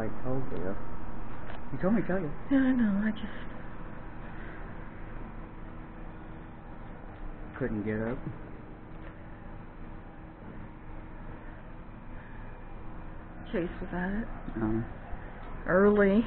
I told you. You told me to tell you. Yeah, I know. I just Couldn't get up. Chase was at it Um, early.